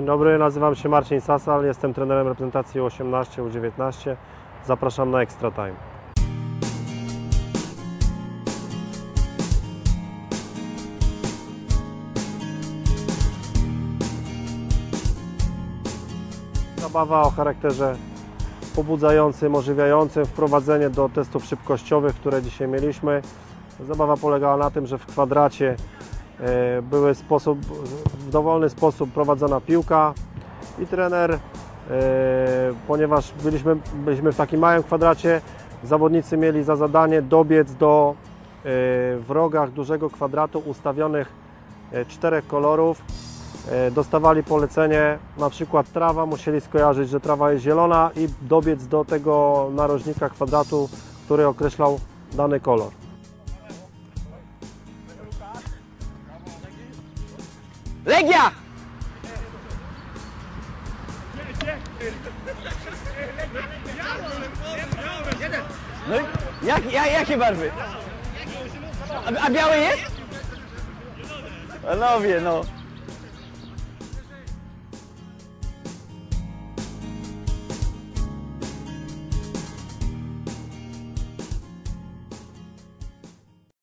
Dzień dobry, nazywam się Marcin Sasal, jestem trenerem reprezentacji U18, U19. Zapraszam na Extra Time. Zabawa o charakterze pobudzającym, ożywiającym, wprowadzenie do testów szybkościowych, które dzisiaj mieliśmy. Zabawa polegała na tym, że w kwadracie były sposób, w dowolny sposób prowadzona piłka i trener, e, ponieważ byliśmy, byliśmy w takim małym kwadracie, zawodnicy mieli za zadanie dobiec do e, w rogach dużego kwadratu ustawionych e, czterech kolorów. E, Dostawali polecenie, na przykład trawa, musieli skojarzyć, że trawa jest zielona i dobiec do tego narożnika kwadratu, który określał dany kolor. Legia! No, i jak, jak, jakie barwy? A, a biały jest? Panowie, no.